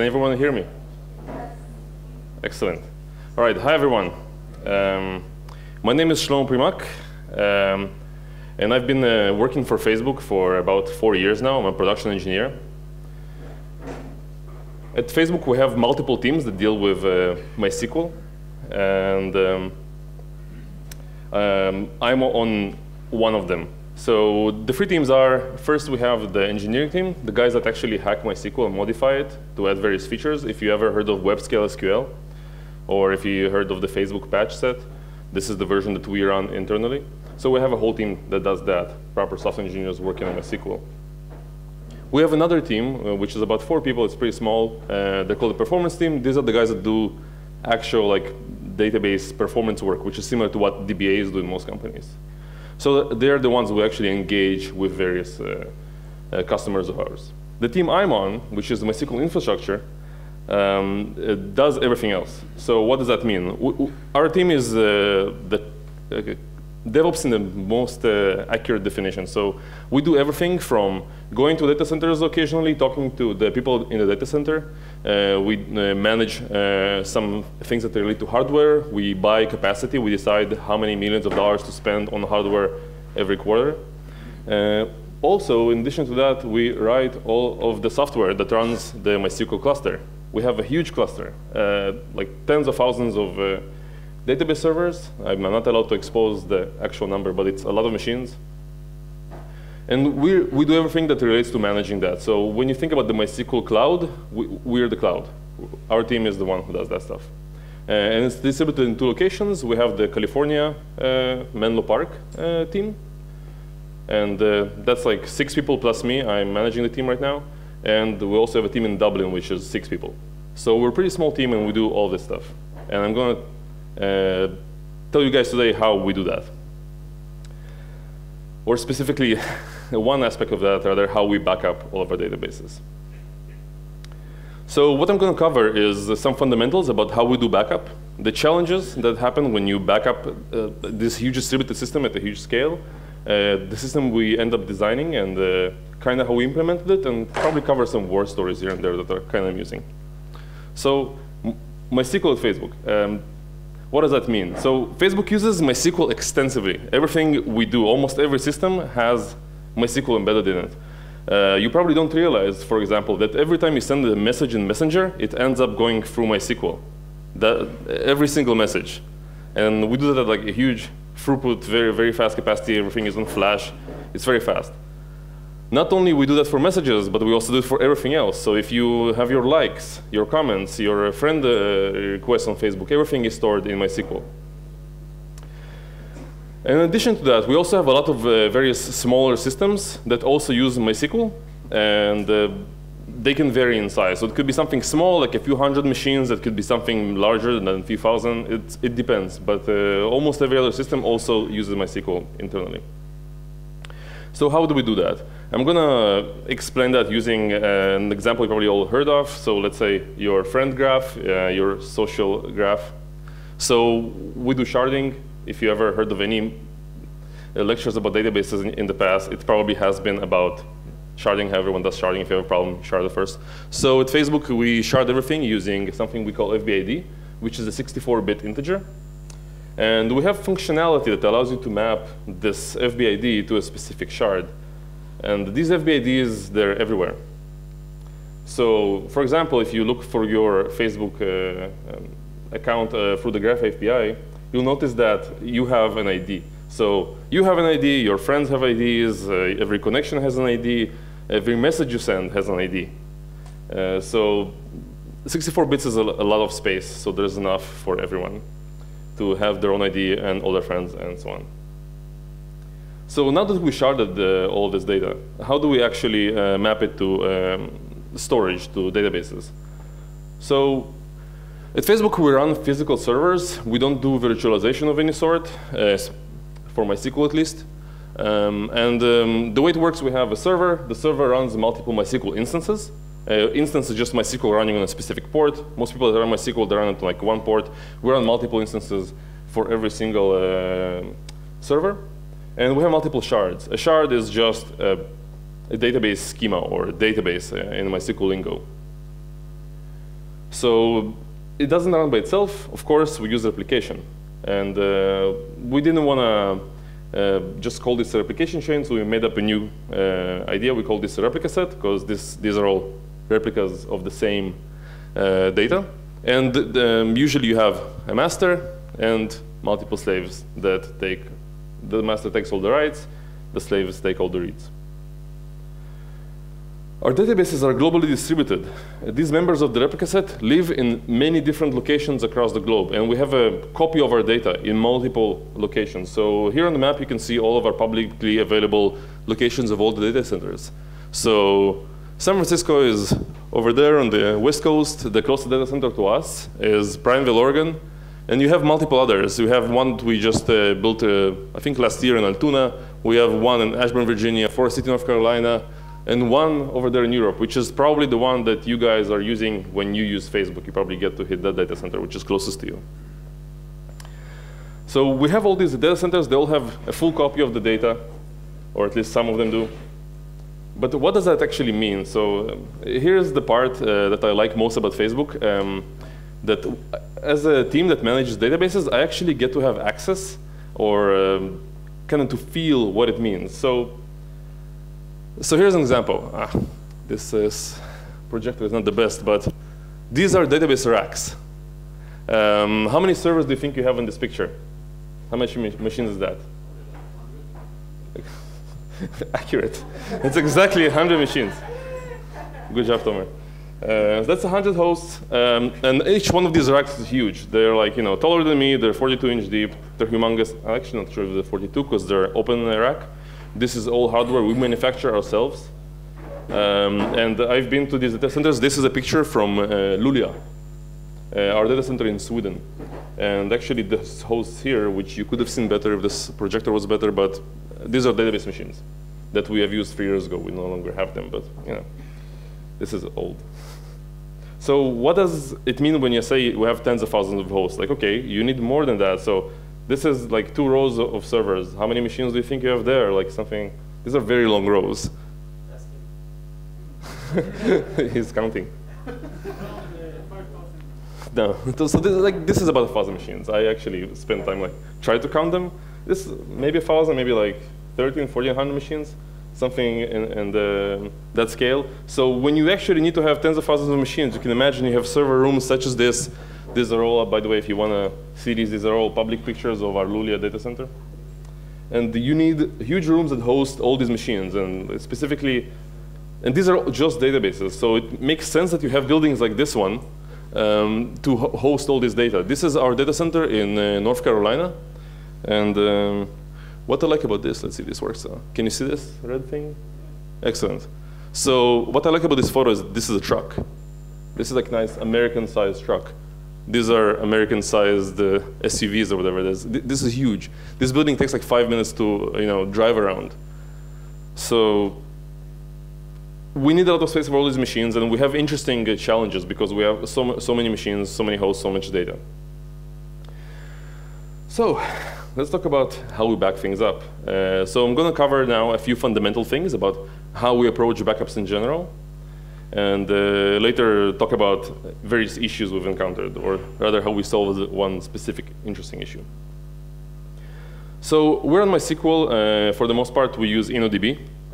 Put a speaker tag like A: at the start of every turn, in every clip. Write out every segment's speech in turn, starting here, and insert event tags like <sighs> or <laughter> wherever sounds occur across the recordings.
A: Can everyone hear me? Excellent. All right, hi everyone. Um, my name is Shlomo Primak, um, and I've been uh, working for Facebook for about four years now. I'm a production engineer. At Facebook, we have multiple teams that deal with uh, MySQL, and um, um, I'm on one of them. So the three teams are, first we have the engineering team, the guys that actually hack MySQL and modify it to add various features. If you ever heard of WebScale SQL, or if you heard of the Facebook patch set, this is the version that we run internally. So we have a whole team that does that, proper software engineers working on MySQL. We have another team, uh, which is about four people. It's pretty small. Uh, they're called the performance team. These are the guys that do actual like database performance work, which is similar to what DBAs do in most companies. So they're the ones who actually engage with various uh, uh, customers of ours. The team I'm on, which is MySQL infrastructure, um, does everything else. So what does that mean? Our team is uh, the DevOps in the most uh, accurate definition. So we do everything from going to data centers occasionally, talking to the people in the data center. Uh, we uh, manage uh, some things that relate to hardware. We buy capacity. We decide how many millions of dollars to spend on hardware every quarter. Uh, also, in addition to that, we write all of the software that runs the MySQL cluster. We have a huge cluster, uh, like tens of thousands of database servers. I'm not allowed to expose the actual number, but it's a lot of machines. And we we do everything that relates to managing that. So when you think about the MySQL cloud, we, we're the cloud. Our team is the one who does that stuff. Uh, and it's distributed in two locations. We have the California uh, Menlo Park uh, team. And uh, that's like six people plus me. I'm managing the team right now. And we also have a team in Dublin, which is six people. So we're a pretty small team, and we do all this stuff. And I'm going to tell you guys today how we do that. Or specifically, <laughs> one aspect of that, rather, how we back up all of our databases. So what I'm going to cover is some fundamentals about how we do backup, the challenges that happen when you back up uh, this huge distributed system at a huge scale, uh, the system we end up designing, and uh, kind of how we implemented it, and probably cover some war stories here and there that are kind of amusing. So MySQL at Facebook. Um, what does that mean? So Facebook uses MySQL extensively. Everything we do, almost every system has MySQL embedded in it. Uh, you probably don't realize, for example, that every time you send a message in Messenger, it ends up going through MySQL. That, every single message. And we do that at like a huge throughput, very, very fast capacity. Everything is on Flash. It's very fast. Not only we do that for messages, but we also do it for everything else. So if you have your likes, your comments, your friend uh, requests on Facebook, everything is stored in MySQL. In addition to that, we also have a lot of uh, various smaller systems that also use MySQL, and uh, they can vary in size. So it could be something small, like a few hundred machines. It could be something larger than a few thousand. It, it depends. But uh, almost every other system also uses MySQL internally. So how do we do that? I'm going to explain that using an example you probably all heard of. So let's say your friend graph, uh, your social graph. So we do sharding. If you ever heard of any lectures about databases in, in, the past, it probably has been about sharding, how everyone does sharding. If you have a problem, shard it first. So at Facebook, we shard everything using something we call FBID, which is a 64-bit integer. And we have functionality that allows you to map this FBID to a specific shard. And these FBIDs, they're everywhere. So for example, if you look for your Facebook uh, um, account uh, through the Graph API, you'll notice that you have an ID. So you have an ID, your friends have IDs, uh, every connection has an ID, every message you send has an ID. Uh, so 64 bits is a, a, lot of space, so there's enough for everyone to have their own ID and all their friends and so on. So now that we sharded uh, all this data, how do we actually uh, map it to um, storage, to databases? So at Facebook, we run physical servers. We don't do virtualization of any sort, uh, for MySQL at least. Um, and um, the way it works, we have a server. The server runs multiple MySQL instances. Uh, instance is just MySQL running on a specific port. Most people that run MySQL, they run it on like one port. We run multiple instances for every single uh, server. And we have multiple shards. A shard is just a, a database schema or a database uh, in MySQL lingo. So it doesn't run by itself. Of course, we use replication. And uh, we didn't want to uh, just call this a replication chain, so we made up a new uh, idea. We call this a replica set, because these are all replicas of the same uh, data. And um, usually you have a master and multiple slaves that take, the master takes all the writes, the slaves take all the reads. Our databases are globally distributed. These members of the replica set live in many different locations across the globe, and we have a copy of our data in multiple locations. So here on the map, you can see all of our publicly available locations of all the data centers. So San Francisco is over there on the west coast. The closest data center to us is Prineville, Oregon. And you have multiple others. We have one we just uh, built, uh, I think, last year in Altoona. We have one in Ashburn, Virginia, Forest City, North Carolina, and one over there in Europe, which is probably the one that you guys are using when you use Facebook. You probably get to hit that data center, which is closest to you. So we have all these data centers. They all have a full copy of the data, or at least some of them do. But what does that actually mean? So um, here's the part uh, that I like most about Facebook. Um, that as a team that manages databases, I actually get to have access or um, kind of to feel what it means. So so here's an example. Ah, this is, projector is not the best, but these are database racks. Um, how many servers do you think you have in this picture? How many machines is that? <laughs> Accurate. It's exactly 100 machines. Good job, Tomer. Uh, that's 100 hosts, um, and each one of these racks is huge. They're like, you know, taller than me, they're 42 inch deep, they're humongous. I'm actually not sure if they're 42 because they're open in a rack. This is all hardware we manufacture ourselves. Um, and I've been to these data centers. This is a picture from uh, Luleå, uh, our data center in Sweden. And actually, this host here, which you could have seen better if this projector was better, but these are database machines that we have used three years ago. We no longer have them, but you know, this is old. So what does it mean when you say we have tens of thousands of hosts? Like, okay, you need more than that. So this is like two rows of servers. How many machines do you think you have there? Like something, these are very long rows. <laughs> He's counting. no, <laughs> so this is, like, this is about a thousand machines. I actually spent time like, try to count them. This maybe a thousand, maybe like 13, 1400 machines, something in, in the, that scale. So when you actually need to have tens of thousands of machines, you can imagine you have server rooms such as this, these are all, by the way, if you want to see these, these are all public pictures of our Luleå data center. And you need huge rooms that host all these machines, and specifically, and these are just databases. So it makes sense that you have buildings like this one um, to ho host all this data. This is our data center in uh, North Carolina. And um, what I like about this, let's see if this works. Can you see this red thing? Excellent. So what I like about this photo is this is a truck. This is like nice American-sized truck. These are American-sized uh, SUVs or whatever it is. This is huge. This building takes like five minutes to you know drive around. So we need a lot of space for all these machines, and we have interesting uh, challenges because we have so, so many machines, so many hosts, so much data. So let's talk about how we back things up. Uh, so I'm going to cover now a few fundamental things about how we approach backups in general and uh, later talk about various issues we've encountered, or rather how we solved one specific interesting issue. So we're on MySQL. Uh, for the most part, we use InnoDB.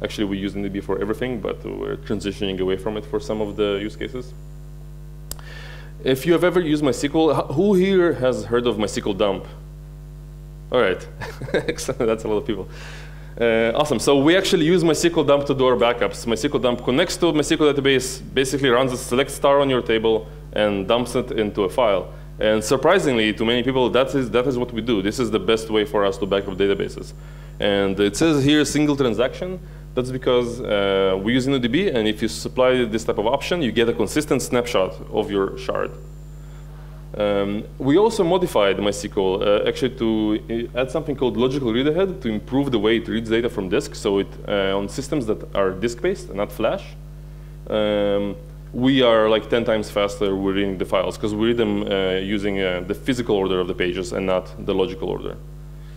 A: Actually, we use InnoDB for everything, but we're transitioning away from it for some of the use cases. If you have ever used MySQL, who here has heard of MySQL dump? All right, <laughs> that's a lot of people. Uh, awesome. So we actually use MySQL dump to do our backups. MySQL dump connects to MySQL database, basically runs a select star on your table, and dumps it into a file. And surprisingly, to many people, that is, that is what we do. This is the best way for us to back up databases. And it says here single transaction. That's because uh, we use InnoDB, and if you supply this type of option, you get a consistent snapshot of your shard. Um, we also modified MySQL uh, actually to uh, add something called logical read ahead to improve the way it reads data from disk. So it, uh, on systems that are disk-based and not flash, um, we are like 10 times faster reading the files because we read them uh, using uh, the physical order of the pages and not the logical order.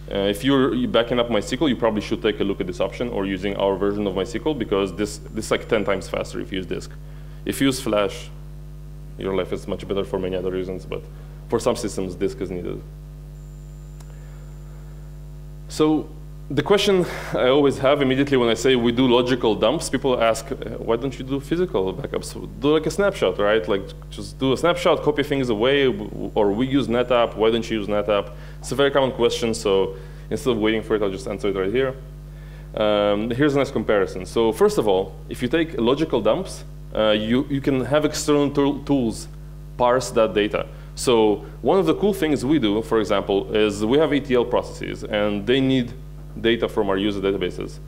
A: Uh, if you're backing up MySQL, you probably should take a look at this option or using our version of MySQL because this, this is like 10 times faster if you use disk. If you use flash, your life is much better for many other reasons, but for some systems, disk is needed. So the question I always have immediately when I say we do logical dumps, people ask, uh, why don't you do physical backups? Do like a snapshot, right? Like just do a snapshot, copy things away, or we use NetApp, why don't you use NetApp? It's a very common question, so instead of waiting for it, I'll just answer it right here. Um, here's a nice comparison. So first of all, if you take logical dumps, uh, you, you can have external tool tools parse that data. So one of the cool things we do, for example, is we have ETL processes, and they need data from our user databases.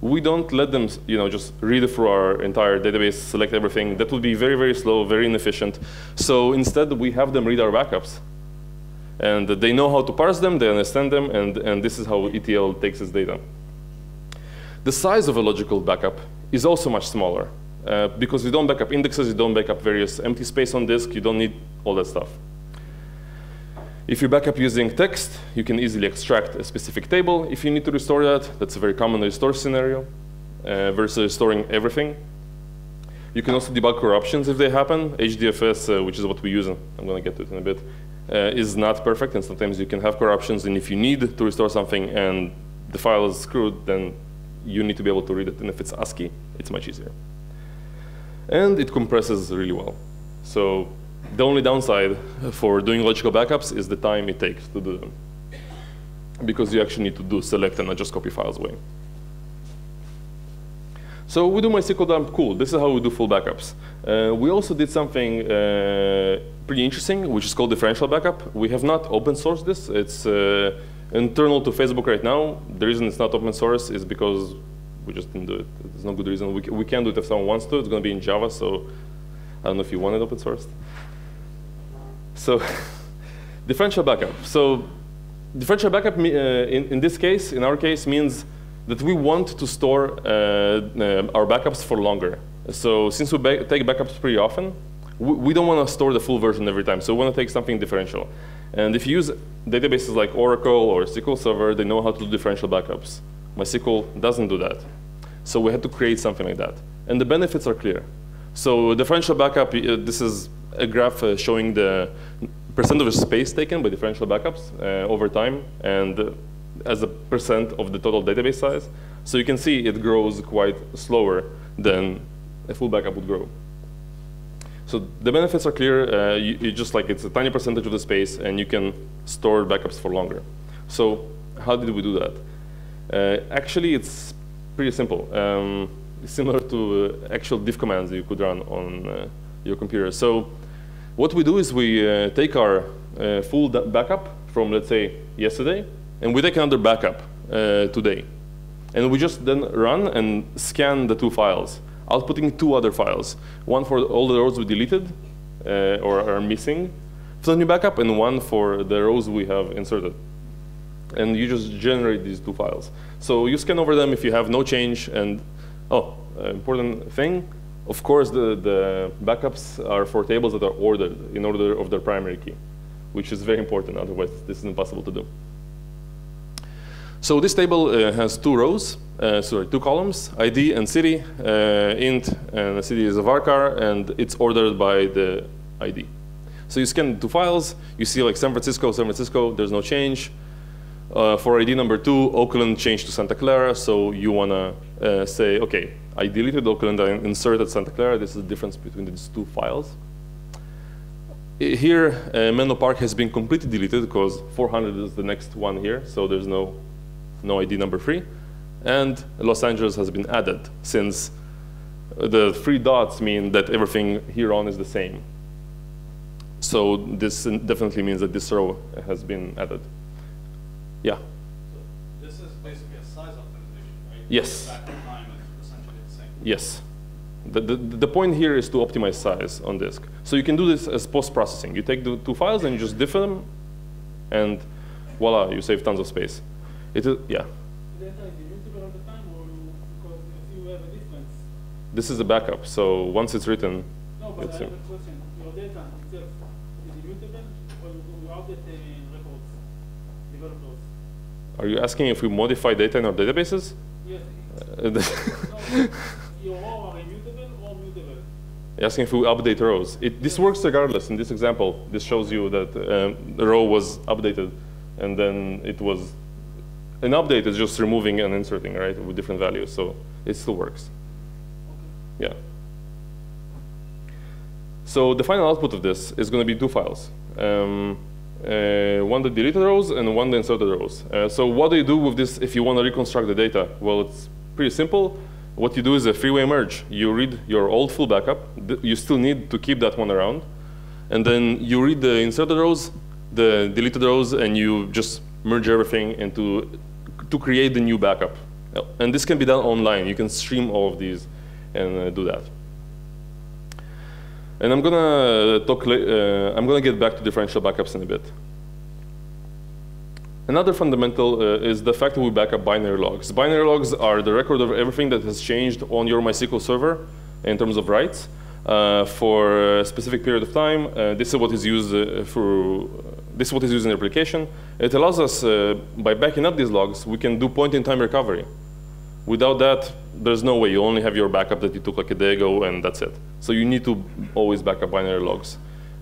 A: We don't let them you know, just read through our entire database, select everything. That would be very, very slow, very inefficient. So instead, we have them read our backups. And they know how to parse them, they understand them, and, and this is how ETL takes its data. The size of a logical backup is also much smaller. Uh, because you don't backup indexes, you don't backup various empty space on disk, you don't need all that stuff. If you backup using text, you can easily extract a specific table. If you need to restore that, that's a very common restore scenario uh, versus storing everything. You can also debug corruptions if they happen. HDFS, uh, which is what we use, I'm going to get to it in a bit, uh, is not perfect, and sometimes you can have corruptions, and if you need to restore something and the file is screwed, then you need to be able to read it, and if it's ASCII, it's much easier. And it compresses really well. So the only downside for doing logical backups is the time it takes to do them. Because you actually need to do select and not just copy files away. So we do MySQL dump, cool. This is how we do full backups. Uh, we also did something uh, pretty interesting, which is called differential backup. We have not open sourced this. It's uh, internal to Facebook right now. The reason it's not open source is because we just didn't do it. There's no good reason. We, we can do it if someone wants to. It's going to be in Java, so I don't know if you want it open sourced. So <laughs> differential backup. So differential backup uh, in, in this case, in our case, means that we want to store uh, uh, our backups for longer. So since we ba take backups pretty often, we, we don't want to store the full version every time. So we want to take something differential. And if you use databases like Oracle or SQL Server, they know how to do differential backups. MySQL doesn't do that. So we had to create something like that. And the benefits are clear. So differential backup, uh, this is a graph uh, showing the percent of the space taken by differential backups uh, over time and as a percent of the total database size. So you can see it grows quite slower than a full backup would grow. So the benefits are clear. Uh, you, you, just like it's a tiny percentage of the space, and you can store backups for longer. So how did we do that? Uh, actually, it's pretty simple. Um, similar to uh, actual diff commands you could run on uh, your computer. So what we do is we take our full backup from, let's say, yesterday, and we take another backup today. And we just then run and scan the two files, outputting two other files. One for all the rows we deleted uh, or are missing for the new backup, and one for the rows we have inserted. And you just generate these two files. So you scan over them if you have no change, and oh, important thing, of course, the, the backups are for tables that are ordered in order of their primary key, which is very important. Otherwise, this is impossible to do. So this table uh, has two rows, uh, sorry, two columns, ID and city, uh, int, and the city is a varchar, and it's ordered by the ID. So you scan the two files, you see like San Francisco, San Francisco, there's no change. Uh, for ID number two, Oakland changed to Santa Clara, so you want to uh, say, OK, I deleted Oakland, I inserted Santa Clara. This is the difference between these two files. Here, uh, Menlo Park has been completely deleted because 400 is the next one here, so there's no, no ID number three. And Los Angeles has been added since the three dots mean that everything here on is the same. So this definitely means that this row has been added. Yeah. So
B: this is basically a size optimization, right?
A: Yes. Yes. The, the, the point here is to optimize size on disk. So you can do this as post-processing. You take the two files and you just diff them, and voila, you save tons of space. It is, yeah. This is a backup, so once it's written,
B: no, but it's I have a question. Your data itself, is it immutable or you update records, developers?
A: Are you asking if we modify data in our databases?
B: Yes. Uh, <laughs> no, your row are immutable or mutable?
A: asking if we update rows. It, this works regardless. In this example, this shows you that um, the row was updated, and then it was an update is just removing and inserting, right, with different values. So it still works. Yeah. So the final output of this is going to be two files. Um, uh, one that deleted rows and one that inserted rows. Uh, so what do you do with this if you want to reconstruct the data? Well, it's pretty simple. What you do is a three-way merge. You read your old full backup. You still need to keep that one around. And then you read the inserted rows, the deleted rows, and you just merge everything into to create the new backup. And this can be done online. You can stream all of these and uh, do that. And I'm gonna talk. Uh, I'm gonna get back to differential backups in a bit. Another fundamental uh, is the fact that we back up binary logs. Binary logs are the record of everything that has changed on your MySQL server in terms of writes uh, for a specific period of time. Uh, this is what is used uh, for. This is what is used in the application. It allows us, uh, by backing up these logs, we can do point-in-time recovery. Without that, there's no way. You only have your backup that you took like a day ago, and that's it. So you need to always back up binary logs.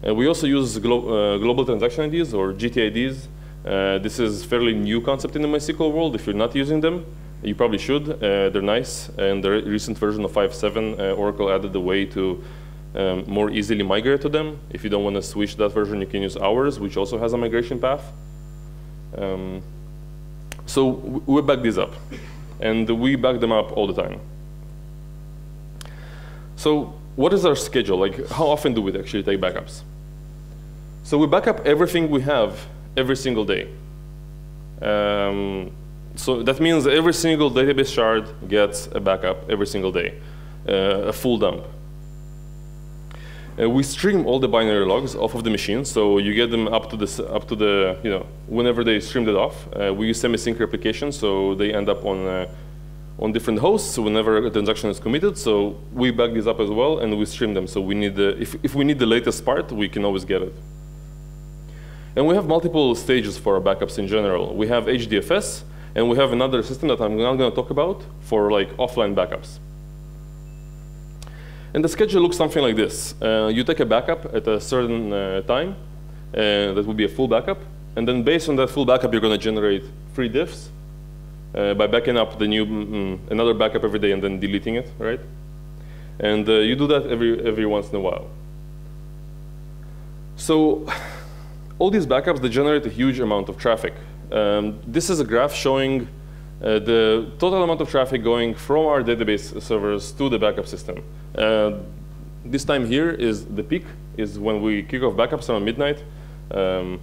A: Uh, we also use glo uh, global transaction IDs or GTIDs. Uh, this is fairly new concept in the MySQL world. If you're not using them, you probably should. Uh, they're nice, and the recent version of 5.7, uh, Oracle added a way to um, more easily migrate to them. If you don't want to switch that version, you can use ours, which also has a migration path. Um, so we back this up and we back them up all the time. So what is our schedule? Like, how often do we actually take backups? So we back up everything we have every single day. Um, so that means every single database shard gets a backup every single day, uh, a full dump. Uh, we stream all the binary logs off of the machine, so you get them up to the up to the you know whenever they streamed it off. Uh, we use semi-sync replication, so they end up on uh, on different hosts whenever a transaction is committed. So we back these up as well, and we stream them. So we need the if if we need the latest part, we can always get it. And we have multiple stages for our backups in general. We have HDFS, and we have another system that I'm not going to talk about for like offline backups. And the schedule looks something like this. Uh, you take a backup at a certain uh, time. Uh, that would be a full backup. And then based on that full backup, you're going to generate three diffs uh, by backing up the new mm, mm, another backup every day and then deleting it, right? And uh, you do that every, every once in a while. So <sighs> all these backups, they generate a huge amount of traffic. Um, this is a graph showing uh, the total amount of traffic going from our database servers to the backup system. Uh, this time here is the peak, is when we kick off backups around midnight. Um,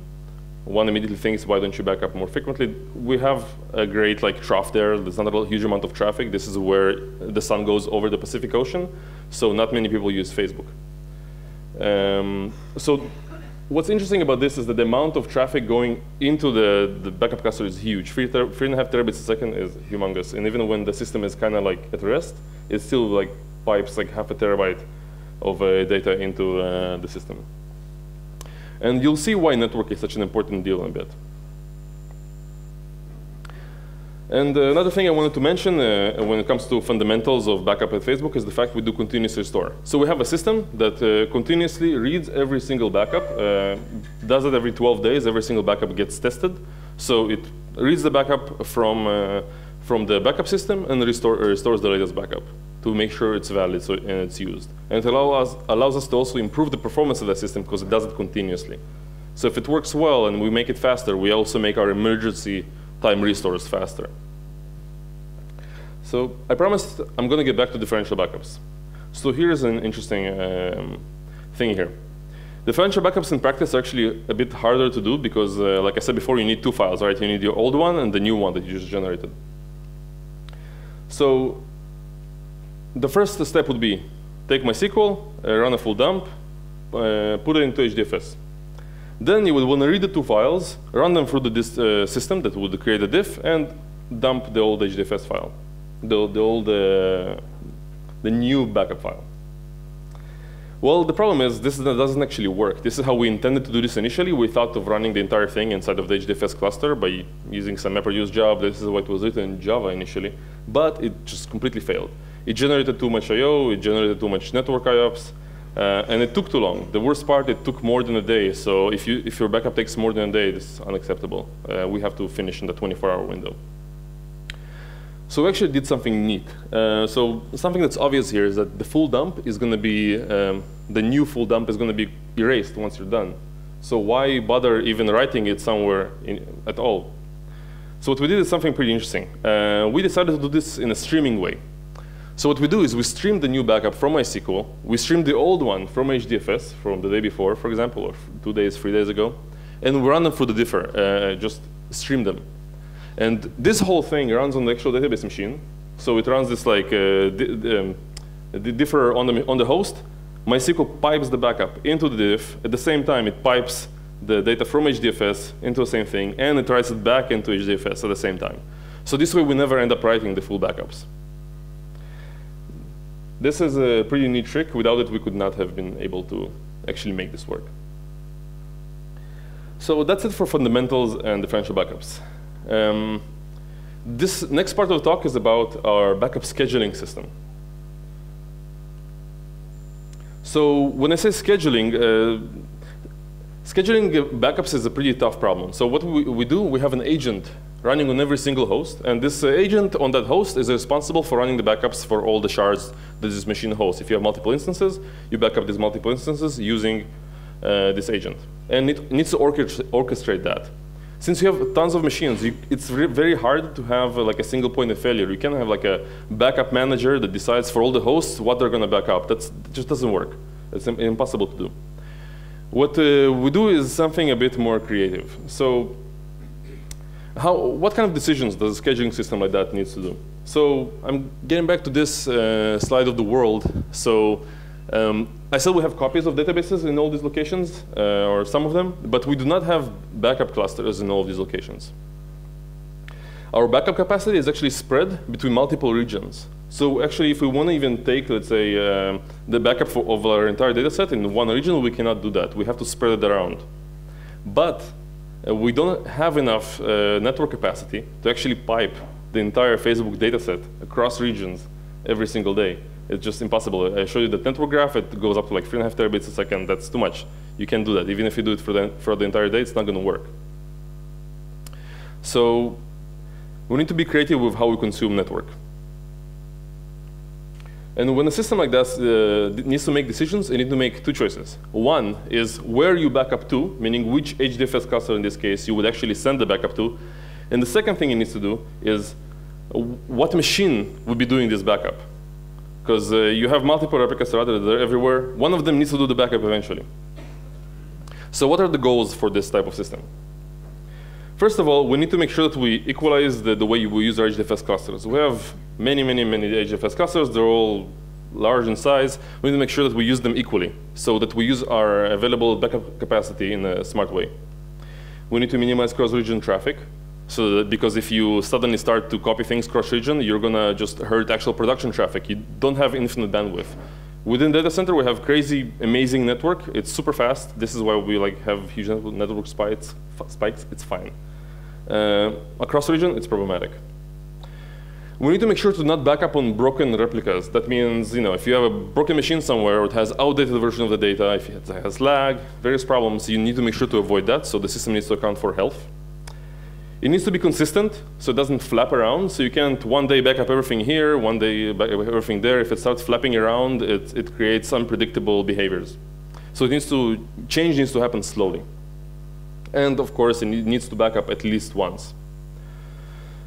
A: one immediately thinks, why don't you back up more frequently? We have a great like trough there. There's not a huge amount of traffic. This is where the sun goes over the Pacific Ocean, so not many people use Facebook. Um, so what's interesting about this is that the amount of traffic going into the, the backup cluster is huge. Three, three and a half terabits a second is humongous. And even when the system is kind of like at rest, it still like pipes like half a terabyte of uh, data into uh, the system. And you'll see why network is such an important deal in a bit. And uh, another thing I wanted to mention uh, when it comes to fundamentals of backup at Facebook is the fact we do continuous restore. So we have a system that uh, continuously reads every single backup, uh, does it every 12 days, every single backup gets tested. So it reads the backup from, uh, from the backup system and restore, restores the latest backup to make sure it's valid so, and it's used. And it allows, allows us to also improve the performance of the system because it does it continuously. So if it works well and we make it faster, we also make our emergency time restores faster. So I promised I'm going to get back to differential backups. So here's an interesting um, thing here. Differential backups in practice are actually a bit harder to do because, uh, like I said before, you need two files, right? You need your old one and the new one that you just generated. So the first step would be take MySQL, uh, run a full dump, uh, put it into HDFS. Then you would want to read the two files, run them through the uh, system that would create a diff, and dump the old HDFS file the, the old, uh, the new backup file. Well, the problem is this doesn't actually work. This is how we intended to do this initially. We thought of running the entire thing inside of the HDFS cluster by using some MapReduce job. This is what was written in Java initially, but it just completely failed. It generated too much I.O., it generated too much network IOPS, Uh, and it took too long. The worst part, it took more than a day. So if, you, if your backup takes more than a day, it's unacceptable. Uh, we have to finish in the 24-hour window. So we actually did something neat. Uh, so something that's obvious here is that the full dump is going to be, um, the new full dump is going to be erased once you're done. So why bother even writing it somewhere in, at all? So what we did is something pretty interesting. Uh, we decided to do this in a streaming way. So what we do is we stream the new backup from MySQL. We stream the old one from HDFS from the day before, for example, or two days, three days ago. And we run them through the differ, uh, just stream them. And this whole thing runs on the actual database machine. So it runs this like uh, um, the differ on the, on the host. MySQL pipes the backup into the diff. At the same time, it pipes the data from HDFS into the same thing, and it writes it back into HDFS at the same time. So this way, we never end up writing the full backups. This is a pretty neat trick. Without it, we could not have been able to actually make this work. So that's it for fundamentals and differential backups. Um, this next part of the talk is about our backup scheduling system. So when I say scheduling, uh, scheduling backups is a pretty tough problem. So what we, we do, we have an agent running on every single host, and this uh, agent on that host is responsible for running the backups for all the shards that this machine hosts. If you have multiple instances, you back up these multiple instances using uh, this agent. And it needs to orchestrate that since you have tons of machines, you, it's very hard to have uh, like a single point of failure. You can't have like a backup manager that decides for all the hosts what they're going to back up. That just doesn't work. It's impossible to do. What uh, we do is something a bit more creative. So how, what kind of decisions does a scheduling system like that needs to do? So I'm getting back to this uh, slide of the world. So um, I said we have copies of databases in all these locations, uh, or some of them, but we do not have backup clusters in all of these locations. Our backup capacity is actually spread between multiple regions. So actually, if we want to even take, let's say, uh, the backup for, of our entire data set in one region, we cannot do that. We have to spread it around. But uh, we don't have enough uh, network capacity to actually pipe the entire Facebook data set across regions every single day. It's just impossible. I showed you the network graph. It goes up to like three and a half terabits a second. That's too much. You can't do that. Even if you do it for the, for the entire day, it's not going to work. So we need to be creative with how we consume network. And when a system like that uh, needs to make decisions, it needs to make two choices. One is where you back up to, meaning which HDFS cluster in this case you would actually send the backup to. And the second thing it needs to do is what machine would be doing this backup because uh, you have multiple replicas that are everywhere. One of them needs to do the backup eventually. So what are the goals for this type of system? First of all, we need to make sure that we equalize the, the way we use our HDFS clusters. We have many, many, many HDFS clusters. They're all large in size. We need to make sure that we use them equally so that we use our available backup capacity in a smart way. We need to minimize cross-region traffic. So that because if you suddenly start to copy things cross-region, you're going to just hurt actual production traffic. You don't have infinite bandwidth. Within data center, we have crazy, amazing network. It's super fast. This is why we like have huge network spikes. Spikes, it's fine. Uh, across region, it's problematic. We need to make sure to not back up on broken replicas. That means, you know, if you have a broken machine somewhere, or it has outdated version of the data, if it has lag, various problems, you need to make sure to avoid that. So the system needs to account for health. It needs to be consistent, so it doesn't flap around. So you can't one day back up everything here, one day back up everything there. If it starts flapping around, it, it creates unpredictable behaviors. So it needs to, change needs to happen slowly. And of course, it needs to back up at least once.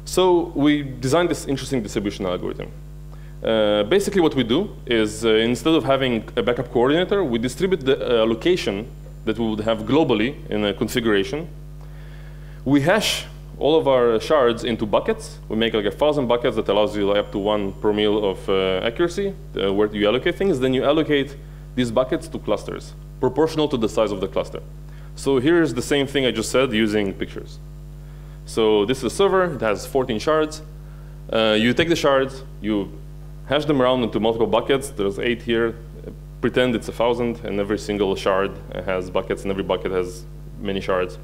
A: So we designed this interesting distribution algorithm. Uh, basically what we do is uh, instead of having a backup coordinator, we distribute the uh, location that we would have globally in a configuration. We hash all of our shards into buckets. We make like a thousand buckets that allows you like up to one per mil of uh, accuracy uh, where you allocate things. Then you allocate these buckets to clusters, proportional to the size of the cluster. So here's the same thing I just said using pictures. So this is a server. It has 14 shards. Uh, you take the shards, you hash them around into multiple buckets. There's eight here. Pretend it's a thousand, and every single shard has buckets, and every bucket has many shards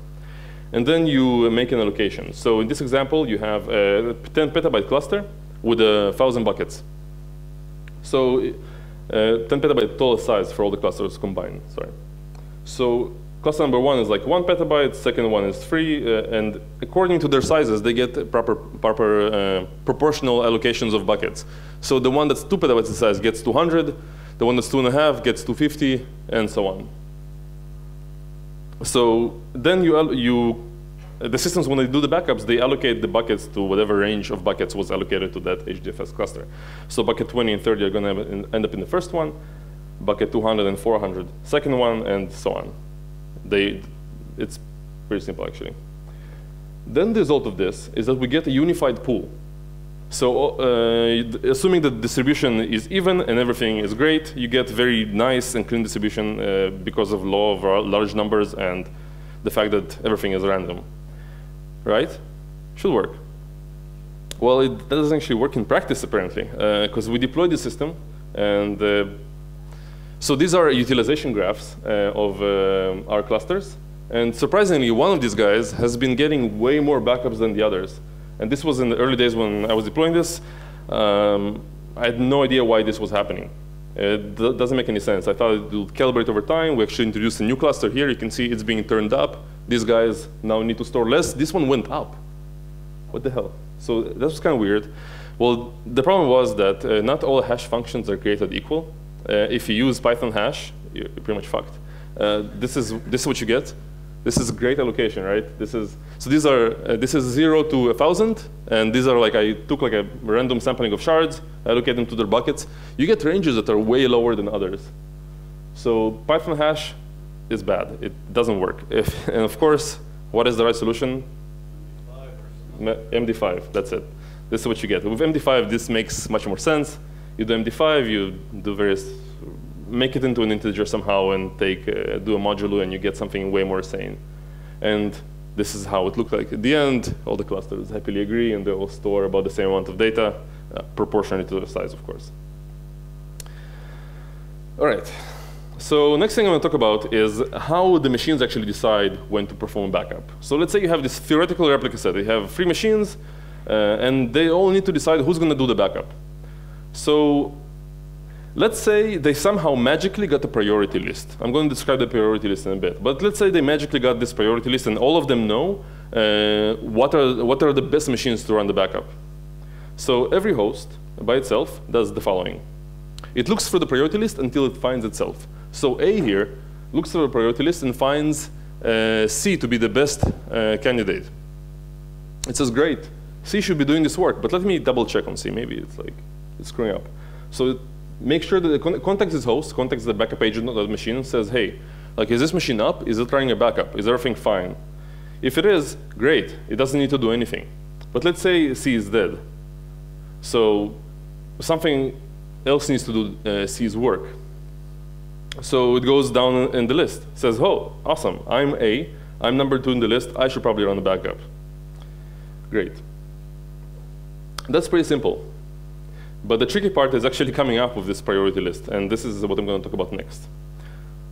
A: and then you make an allocation. So in this example, you have a 10 petabyte cluster with a 1,000 buckets. So Uh, 10 petabyte total size for all the clusters combined, sorry. So cluster number one is like one petabyte, second one is three, uh, and according to their sizes, they get proper, proper uh, proportional allocations of buckets. So the one that's two petabytes in size gets 200, the one that's two and a half gets 250, and so on. So then you, you the systems, when they do the backups, they allocate the buckets to whatever range of buckets was allocated to that HDFS cluster. So bucket 20 and 30 are going to end up in the first one, bucket 200 and 400, second one, and so on. They, it's pretty simple, actually. Then the result of this is that we get a unified pool. So uh, assuming the distribution is even and everything is great, you get very nice and clean distribution uh, because of law of large numbers and the fact that everything is random right? Should work. Well, it doesn't actually work in practice, apparently, because uh, we deployed the system, and uh, so these are utilization graphs uh, of uh, our clusters. And surprisingly, one of these guys has been getting way more backups than the others. And this was in the early days when I was deploying this. Um, I had no idea why this was happening. It doesn't make any sense. I thought it would calibrate over time. We actually introduced a new cluster here. You can see it's being turned up. These guys now need to store less. This one went up. What the hell? So that was kind of weird. Well, the problem was that uh, not all hash functions are created equal. Uh, if you use Python hash, you're pretty much fucked. Uh, this, is, this is what you get. This is great allocation, right? This is, so these are, uh, this is zero to a thousand, and these are like, I took like a random sampling of shards, I allocate them to their buckets. You get ranges that are way lower than others. So Python hash is bad. It doesn't work. If, <laughs> and of course, what is the right solution? MD5, that's it. This is what you get. With MD5, this makes much more sense. You do MD5, you do various make it into an integer somehow and take, uh, do a modulo and you get something way more sane. And this is how it looked like. At the end, all the clusters happily agree and they all store about the same amount of data, uh, proportionally to the size, of course. All right. So next thing I'm going to talk about is how the machines actually decide when to perform backup. So let's say you have this theoretical replica set. You have three machines, uh, and they all need to decide who's going to do the backup. So Let's say they somehow magically got a priority list. I'm going to describe the priority list in a bit. But let's say they magically got this priority list and all of them know uh, what, are, what are the best machines to run the backup. So every host by itself does the following. It looks for the priority list until it finds itself. So A here looks for the priority list and finds uh, C to be the best uh, candidate. It says, great, C should be doing this work, but let me double check on C. Maybe it's like, it's screwing up. So make sure that the con contacts this host, contacts the backup agent of the machine, says, hey, like, is this machine up? Is it running a backup? Is everything fine? If it is, great. It doesn't need to do anything. But let's say C is dead. So something else needs to do uh, C's work. So it goes down in the list. It says, oh, awesome. I'm A. I'm number two in the list. I should probably run a backup. Great. That's pretty simple. But the tricky part is actually coming up with this priority list, and this is what I'm going to talk about next.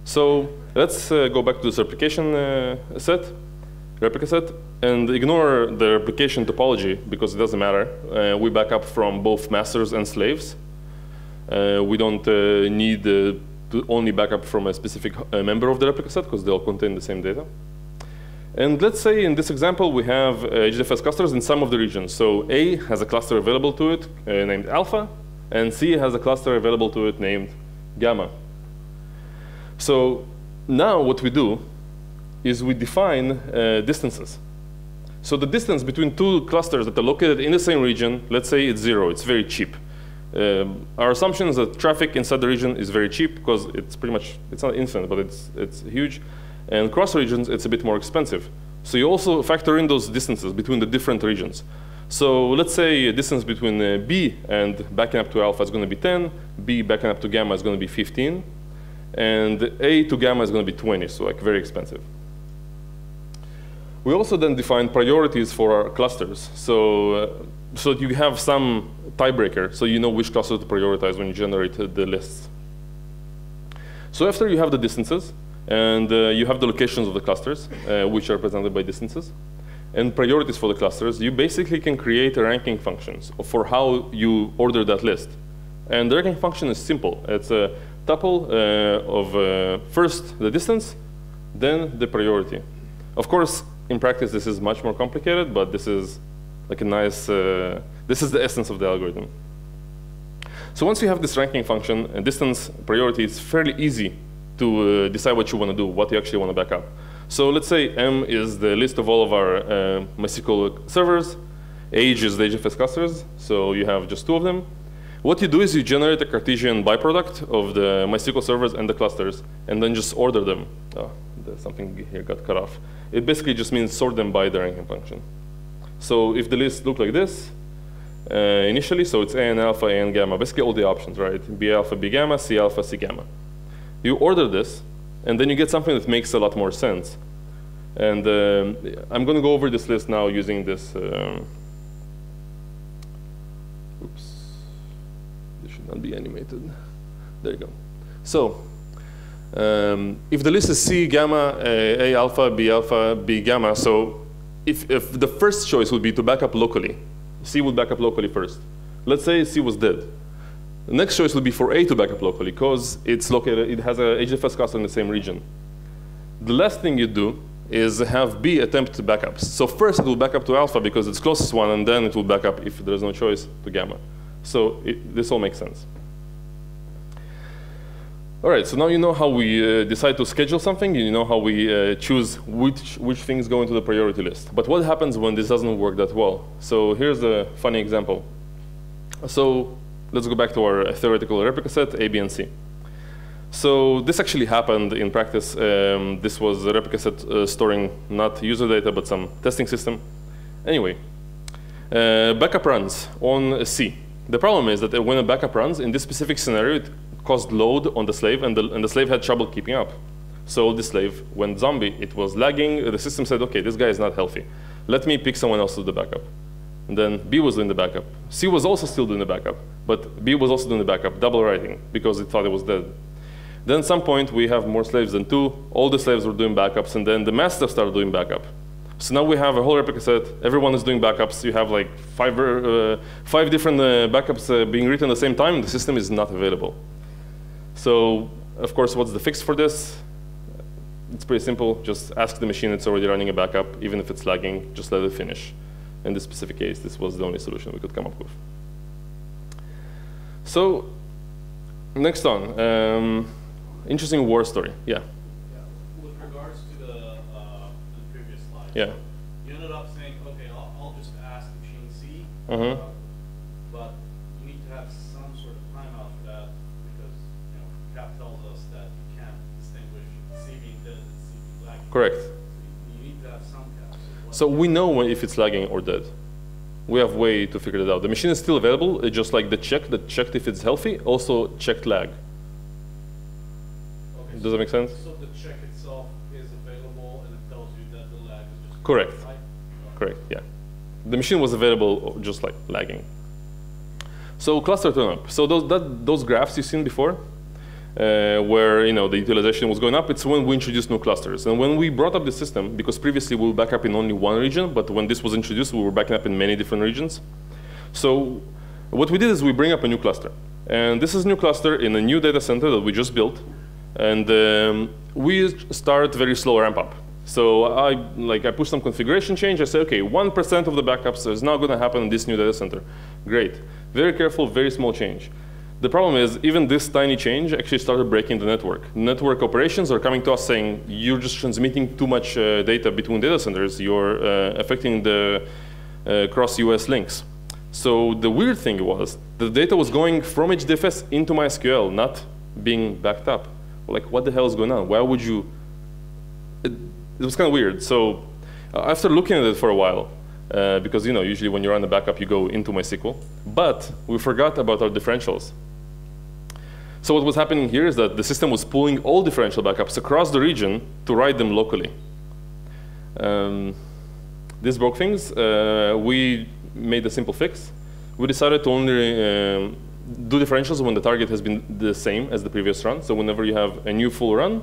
A: So let's uh, go back to this replication uh, set, replica set, and ignore the replication topology because it doesn't matter. Uh, we back up from both masters and slaves. Uh, we don't uh, need uh, to only back up from a specific member of the replica set because they all contain the same data. And let's say in this example, we have uh, HDFS clusters in some of the regions. So A has a cluster available to it uh, named alpha, and C has a cluster available to it named gamma. So now what we do is we define uh, distances. So the distance between two clusters that are located in the same region, let's say it's zero, it's very cheap. Um, our assumption is that traffic inside the region is very cheap because it's pretty much, it's not infinite, but it's, it's huge. And cross regions, it's a bit more expensive. So you also factor in those distances between the different regions. So let's say a distance between uh, B and backing up to alpha is going to be 10, B backing up to gamma is going to be 15, and A to gamma is going to be 20, so like very expensive. We also then define priorities for our clusters. So, uh, so you have some tiebreaker, so you know which cluster to prioritize when you generate the lists. So after you have the distances, and uh, you have the locations of the clusters, uh, which are represented by distances. And priorities for the clusters, you basically can create a ranking functions for how you order that list. And the ranking function is simple. It's a tuple uh, of uh, first the distance, then the priority. Of course, in practice, this is much more complicated, but this is like a nice, uh, this is the essence of the algorithm. So once you have this ranking function, and distance priority, it's fairly easy to uh, decide what you want to do, what you actually want to back up. So let's say M is the list of all of our uh, MySQL servers. Age is the HDFS clusters, so you have just two of them. What you do is you generate a Cartesian byproduct of the MySQL servers and the clusters, and then just order them. Oh, something here got cut off. It basically just means sort them by the ranking function. So if the list look like this, uh, initially, so it's AN alpha, AN gamma, basically all the options, right? B alpha, B gamma, C alpha, C gamma. You order this, and then you get something that makes a lot more sense. And um, I'm going to go over this list now using this. Um, oops, this should not be animated. There you go. So um, if the list is C gamma, A, A alpha, B alpha, B gamma, so if, if the first choice would be to back up locally, C would back up locally first. Let's say C was dead. The next choice would be for A to backup locally because it's located, it has a HDFS cluster in the same region. The last thing you do is have B attempt to backups. So first it will back up to alpha because it's closest one, and then it will back up if there's no choice to gamma. So it, this all makes sense. All right, so now you know how we uh, decide to schedule something, you know how we uh, choose which, which things go into the priority list. But what happens when this doesn't work that well? So here's a funny example. So let's go back to our theoretical replica set, A, B, and C. So this actually happened in practice. Um, this was a replica set uh, storing not user data, but some testing system. Anyway, uh, backup runs on C. The problem is that when a backup runs, in this specific scenario, it caused load on the slave, and the, and the slave had trouble keeping up. So the slave went zombie. It was lagging. The system said, OK, this guy is not healthy. Let me pick someone else to the backup. Then B was doing the backup. C was also still doing the backup. But B was also doing the backup, double writing, because it thought it was dead. Then at some point, we have more slaves than two. All the slaves were doing backups, and then the master started doing backup. So now we have a whole replica set. Everyone is doing backups. You have like five, uh, five different uh, backups uh, being written at the same time. The system is not available. So of course, what's the fix for this? It's pretty simple. Just ask the machine it's already running a backup. Even if it's lagging, just let it finish. In this specific case, this was the only solution we could come up with. So next on, um, interesting war story. Yeah.
C: Yeah. With regards to the, uh, the previous slide.
A: Yeah.
C: You ended up saying, okay, I'll, I'll just ask machine C.
A: Mhm.
C: uh, But you need to have some sort of timeout for that because, you know, CAP tells us that you can't distinguish C being dead and C being lagging.
A: Correct.
C: So
A: we know if it's lagging or dead. We have way to figure it out. The machine is still available. It's just like the check that checked if it's healthy also checked lag.
C: Okay,
A: Does
C: so-
A: that make sense?
C: So the check itself is available and it tells you that the lag is just.
A: Correct. Correct, yeah. The machine was available just like lagging. So cluster turnup. So those, that, those graphs you've seen before, uh, where you know the utilization was going up, it's when we introduced new clusters. And when we brought up the system, because previously we were back up in only one region, but when this was introduced, we were backing up in many different regions. So what we did is we bring up a new cluster. And this is a new cluster in a new data center that we just built. And um, we start very slow ramp up. So I, like, I push some configuration change. I say, OK, 1% of the backups is now going to happen in this new data center. Great. Very careful, very small change. The problem is, even this tiny change actually started breaking the network. Network operations are coming to us saying, you're just transmitting too much uh, data between data centers. You're uh, affecting the uh, cross-US links. So the weird thing was, the data was going from HDFS into MySQL, not being backed up. Like, what the hell is going on? Why would you? It, it was kind of weird. So uh, after looking at it for a while, uh, because you know usually when you run the backup, you go into MySQL, but we forgot about our differentials. So what was happening here is that the system was pulling all differential backups across the region to write them locally. Um, this broke things. Uh, we made a simple fix. We decided to only um, do differentials when the target has been the same as the previous run. So whenever you have a new full run,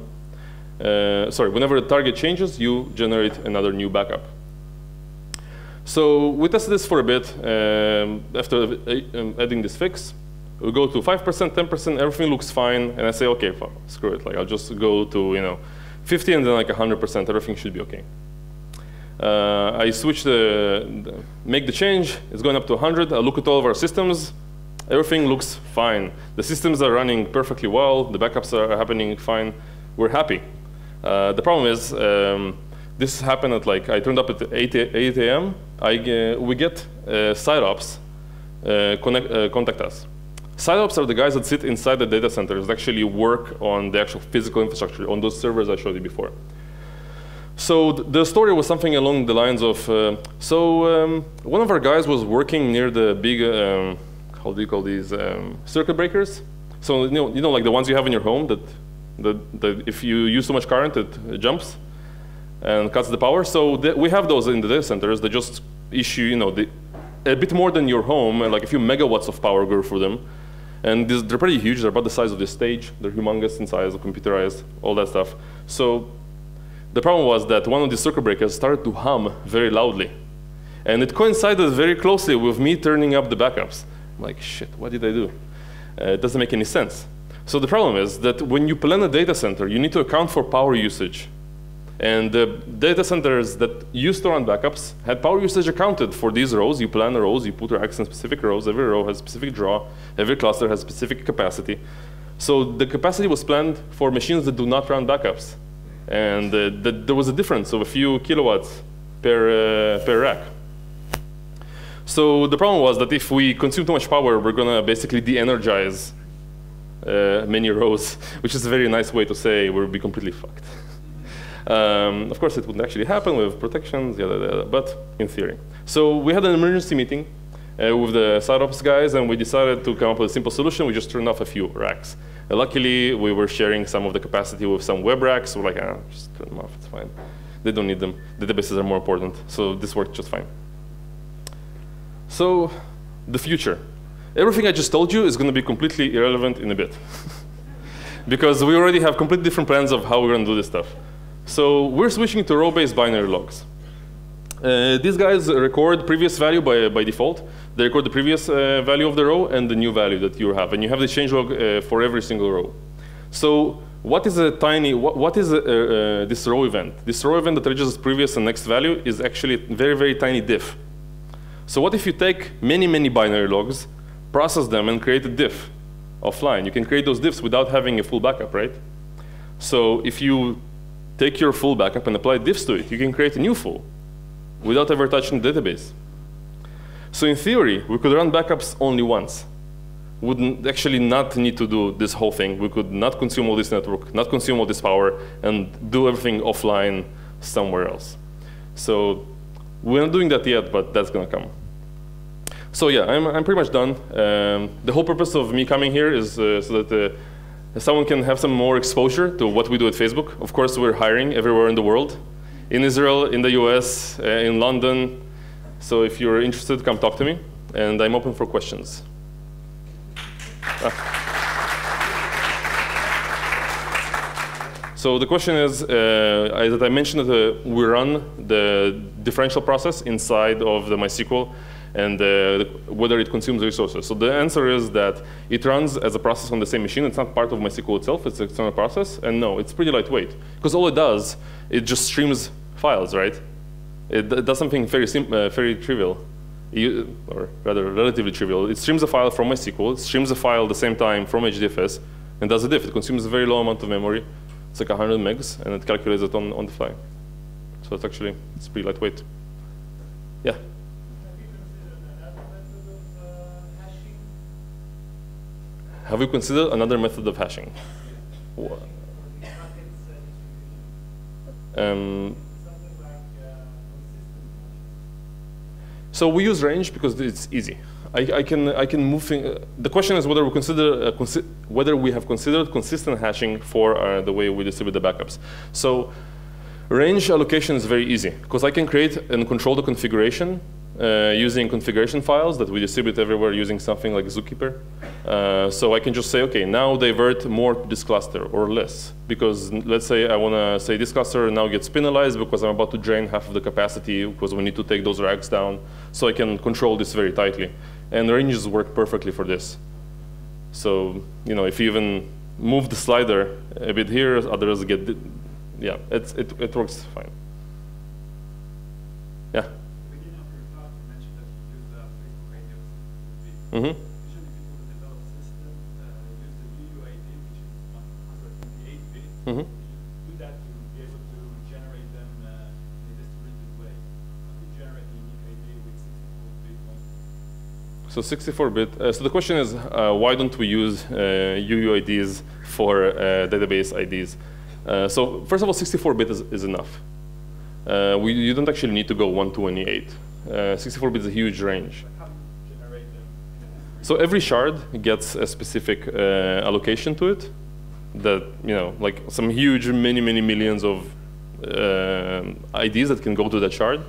A: uh, sorry, whenever the target changes, you generate another new backup. So we tested this for a bit um, after uh, um, adding this fix. We go to 5%, 10%, everything looks fine, and I say, okay, fine, screw it. Like I'll just go to you know 50 and then like 100%, everything should be okay. Uh, I switch the, the, make the change, it's going up to 100. I look at all of our systems, everything looks fine. The systems are running perfectly well, the backups are happening fine. We're happy. Uh, the problem is, um, this happened at like, I turned up at 8, 8 a.m. I, uh, we get uh, site ops uh, connect, uh, contact us. Ops are the guys that sit inside the data centers that actually work on the actual physical infrastructure, on those servers I showed you before. So th the story was something along the lines of, uh, so um, one of our guys was working near the big, um, how do you call these, um, circuit breakers? So you know, you know, like the ones you have in your home that, that, that if you use too much current, it, jumps and cuts the power. So we have those in the data centers that just issue, you know, the, a bit more than your home, and like a few megawatts of power go through them. And this, they're pretty huge. They're about the size of this stage. They're humongous in size, computerized, all that stuff. So the problem was that one of the circuit breakers started to hum very loudly. And it coincided very closely with me turning up the backups. I'm like, shit, what did I do? Uh, it doesn't make any sense. So the problem is that when you plan a data center, you need to account for power usage. And the data centers that used to run backups had power usage accounted for these rows. You plan rows, you put racks in specific rows. Every row has specific draw. Every cluster has specific capacity. So the capacity was planned for machines that do not run backups. And uh, the, there was a difference of a few kilowatts per, uh, per rack. So the problem was that if we consume too much power, we're going to basically de-energize uh, many <laughs> rows, which is a very nice way to say we'll be completely fucked. Um, of course, it wouldn't actually happen with protections, yada, yada, but in theory. So we had an emergency meeting uh, with the site ops guys, and we decided to come up with a simple solution. We just turned off a few racks. Uh, luckily, we were sharing some of the capacity with some web racks. We're like, ah, just turn them off, it's fine. They don't need them. Databases are more important. So this worked just fine. So the future. Everything I just told you is going to be completely irrelevant in a bit. <laughs> because we already have completely different plans of how we're going to do this stuff. So we're switching to row-based binary logs. Uh, these guys record previous value by, by default. They record the previous uh, value of the row and the new value that you have. And you have the changelog uh, for every single row. So what is a tiny, what, what is a, this row event? This row event that registers previous and next value is actually a very, very tiny diff. So what if you take many, many binary logs, process them, and create a diff offline? You can create those diffs without having a full backup, right? So if you take your full backup and apply diffs to it. You can create a new full without ever touching the database. So in theory, we could run backups only once. Would actually not need to do this whole thing. We could not consume all this network, not consume all this power, and do everything offline somewhere else. So we're not doing that yet, but that's going to come. So yeah, I'm, I'm pretty much done. Um, the whole purpose of me coming here is uh, so that uh, someone can have some more exposure to what we do at Facebook. Of course, we're hiring everywhere in the world, in Israel, in the US, uh, in London. So if you're interested, come talk to me, and I'm open for questions. Ah. So the question is, uh, as I mentioned, that uh, we run the differential process inside of the MySQL and uh, whether it consumes resources. So the answer is that it runs as a process on the same machine. It's not part of MySQL itself. It's an external process. And no, it's pretty lightweight. Because all it does, it just streams files, right? It, it does something very, uh, very trivial, you, or rather relatively trivial. It streams a file from MySQL. It streams a file at the same time from HDFS and does a diff. It consumes a very low amount of memory. It's like 100 megs, and it calculates it on, on the fly. So it's actually, it's pretty lightweight. Yeah? Have you considered another method of hashing? Um, so we use range because it's easy. I, I can I can move. Thing, the question is whether we consider uh, consi whether we have considered consistent hashing for uh, the way we distribute the backups. So range allocation is very easy because I can create and control the configuration uh, using configuration files that we distribute everywhere using something like Zookeeper. Uh, so I can just say, okay, now divert more to this cluster or less. Because let's say I want to say this cluster now gets penalized because I'm about to drain half of the capacity because we need to take those racks down. So I can control this very tightly. And ranges work perfectly for this. So you know, if you even move the slider a bit here, others get, yeah, it, it works fine. Yeah.
D: beginning of your talk, you mentioned that you use the Facebook radios would be.
A: hmm
D: Usually people who develop systems uh, use the UUID, which is 128 bit.
A: hmm
D: that to be able to generate them uh, in a distributed way. You generate the unique ID with 64 bit?
A: So 64-bit. Uh, so the question is, uh, why don't we use uh, UUIDs for uh, database IDs? Uh, so first of all, 64-bit is, is enough. Uh, we, you don't actually need to go 128. 64-bit is a huge range.
D: Like how do you generate them in a distributed
A: So every shard gets a specific uh, allocation to it. That you know, like some huge, many, many millions of uh, IDs that can go to that shard,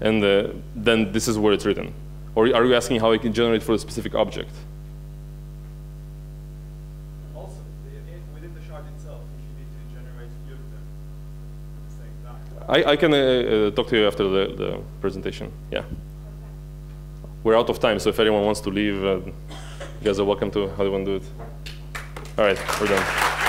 A: and uh, then this is where it's written. Or are you asking how I can generate for a specific object?
D: Also, within the shard itself, if you need to generate few of them at the same time.
A: I, I can uh, uh, talk to you after the, the presentation. Yeah. We're out of time, so if anyone wants to leave, uh, you guys are welcome to. How do you want to do it? All right, we're done.